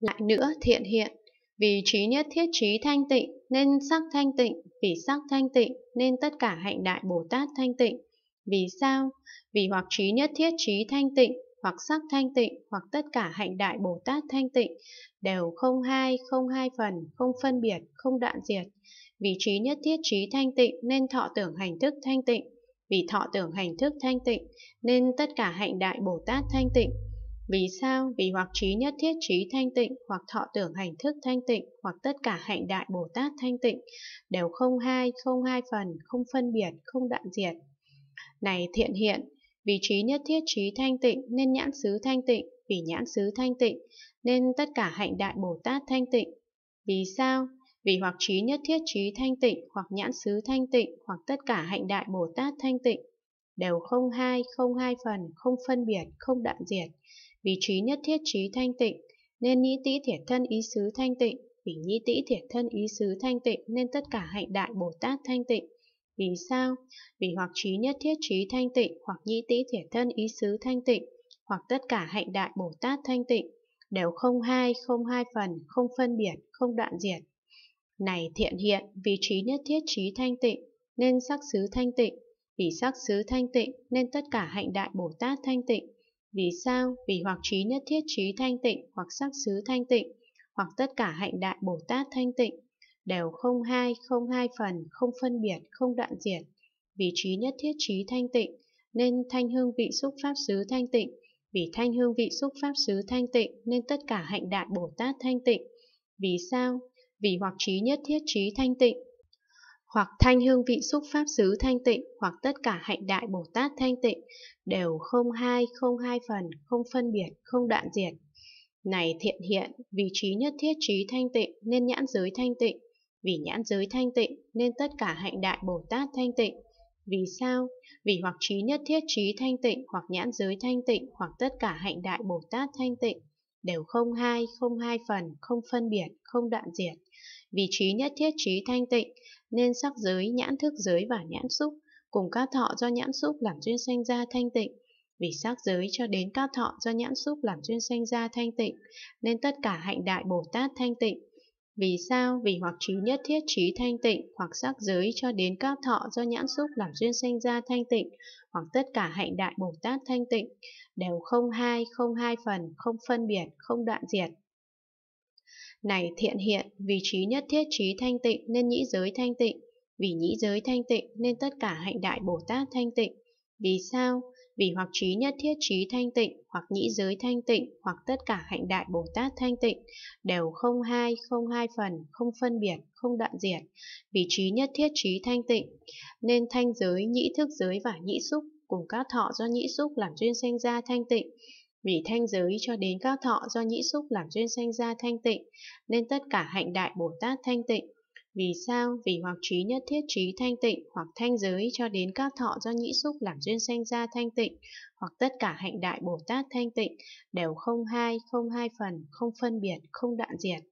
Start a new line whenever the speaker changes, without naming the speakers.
Lại nữa thiện hiện, vì trí nhất thiết trí thanh tịnh nên sắc thanh tịnh, vì sắc thanh tịnh nên tất cả hạnh đại Bồ Tát thanh tịnh. Vì sao? Vì hoặc trí nhất thiết trí thanh tịnh, hoặc sắc thanh tịnh, hoặc tất cả hạnh đại Bồ Tát thanh tịnh, đều không hai, không hai phần, không phân biệt, không đoạn diệt. Vì trí nhất thiết trí thanh tịnh nên thọ tưởng hành thức thanh tịnh. Vì thọ tưởng hành thức thanh tịnh nên tất cả hạnh đại Bồ Tát thanh tịnh. Vì sao? Vì hoặc trí nhất thiết trí thanh tịnh, hoặc thọ tưởng hành thức thanh tịnh, hoặc tất cả hạnh đại Bồ Tát thanh tịnh, đều không hai, không hai phần, không phân biệt, không đoạn diệt. Này thiện hiện, vì trí nhất thiết trí thanh tịnh nên nhãn xứ thanh tịnh, vì nhãn xứ thanh tịnh nên tất cả hạnh đại Bồ Tát thanh tịnh. Vì sao? Vì hoặc trí nhất thiết trí thanh tịnh, hoặc nhãn xứ thanh tịnh, hoặc tất cả hạnh đại Bồ Tát thanh tịnh, đều không hai, không hai phần, không phân biệt, không đoạn diệt. Vì trí nhất thiết trí thanh tịnh, nên nhĩ tĩ thiệt thân ý xứ thanh tịnh, vì nhĩ tĩ thiệt thân ý xứ thanh tịnh nên tất cả hạnh đại Bồ Tát thanh tịnh. Vì sao? Vì hoặc trí nhất thiết trí thanh tịnh, hoặc nhĩ tĩ thiệt thân ý xứ thanh tịnh, hoặc tất cả hạnh đại Bồ Tát thanh tịnh, đều không hai, không hai phần, không phân biệt, không đoạn diệt. Này thiện hiện, vì trí nhất thiết trí thanh tịnh, nên sắc xứ thanh tịnh, vì sắc xứ thanh tịnh, nên tất cả hạnh đại Bồ Tát thanh tịnh. Vì sao? Vì hoặc trí nhất thiết trí thanh tịnh, hoặc sắc xứ thanh tịnh, hoặc tất cả hạnh đại Bồ Tát thanh tịnh, đều không hai, không hai phần, không phân biệt, không đoạn diệt. Vì trí nhất thiết trí thanh tịnh, nên thanh hương vị xúc pháp xứ thanh tịnh, vì thanh hương vị xúc pháp xứ thanh tịnh nên tất cả hạnh đại Bồ Tát thanh tịnh. Vì sao? Vì hoặc trí nhất thiết trí thanh tịnh, hoặc thanh hương vị xúc pháp xứ thanh tịnh, hoặc tất cả hạnh đại Bồ Tát thanh tịnh, đều không hai, không hai phần, không phân biệt, không đoạn diệt. Này thiện hiện, vì trí nhất thiết trí thanh tịnh nên nhãn giới thanh tịnh, vì nhãn giới thanh tịnh nên tất cả hạnh đại Bồ Tát thanh tịnh. Vì sao? Vì hoặc trí nhất thiết trí thanh tịnh, hoặc nhãn giới thanh tịnh, hoặc tất cả hạnh đại Bồ Tát thanh tịnh, đều không hai, không hai phần, không phân biệt, không đoạn diệt. Vì trí nhất thiết trí thanh tịnh, nên sắc giới, nhãn thức giới và nhãn xúc, cùng các thọ do nhãn xúc làm duyên sanh ra thanh tịnh. Vì sắc giới cho đến các thọ do nhãn xúc làm duyên sanh ra thanh tịnh, nên tất cả hạnh đại Bồ Tát thanh tịnh. Vì sao? Vì hoặc trí nhất thiết trí thanh tịnh, hoặc sắc giới cho đến các thọ do nhãn xúc làm duyên sanh ra thanh tịnh, hoặc tất cả hạnh đại Bồ Tát thanh tịnh, đều không hai, không hai phần, không phân biệt, không đoạn diệt. Này thiện hiện, vì trí nhất thiết trí thanh tịnh nên nhĩ giới thanh tịnh, vì nhĩ giới thanh tịnh nên tất cả hạnh đại Bồ Tát thanh tịnh. Vì sao? Vì hoặc trí nhất thiết trí thanh tịnh, hoặc nhĩ giới thanh tịnh, hoặc tất cả hạnh đại Bồ Tát thanh tịnh, đều không hai, không hai phần, không phân biệt, không đoạn diệt. Vì trí nhất thiết trí thanh tịnh, nên thanh giới, nhĩ thức giới và nhĩ xúc cùng các thọ do nhĩ xúc làm duyên sanh ra thanh tịnh, vì thanh giới cho đến các thọ do nhĩ xúc làm duyên sanh ra thanh tịnh, nên tất cả hạnh đại Bồ Tát thanh tịnh. Vì sao? Vì hoặc trí nhất thiết trí thanh tịnh, hoặc thanh giới cho đến các thọ do nhĩ xúc làm duyên sanh ra thanh tịnh, hoặc tất cả hạnh đại Bồ Tát thanh tịnh, đều không hai, không hai phần, không phân biệt, không đoạn diệt.